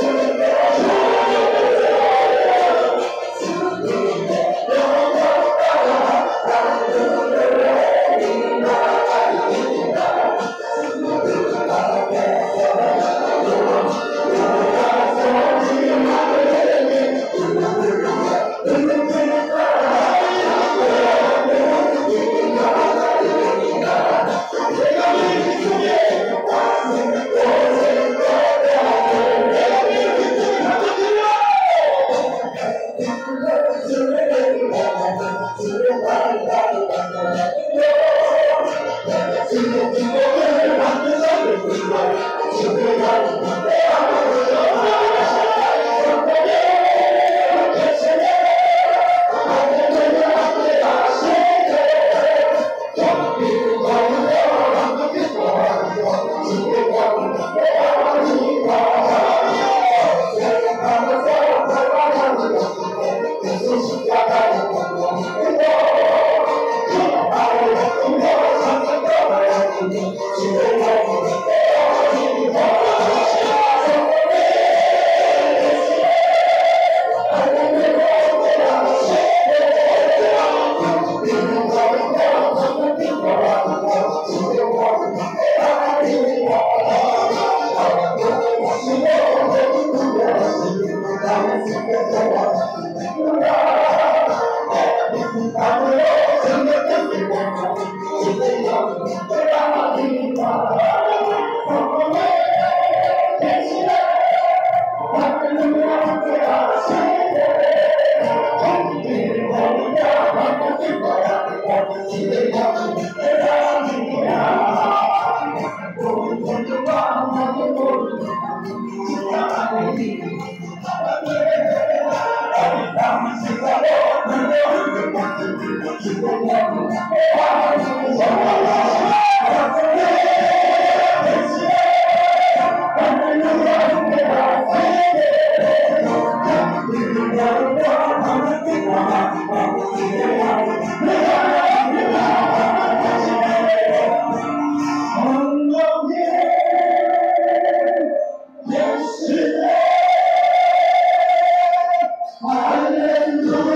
Jesus. and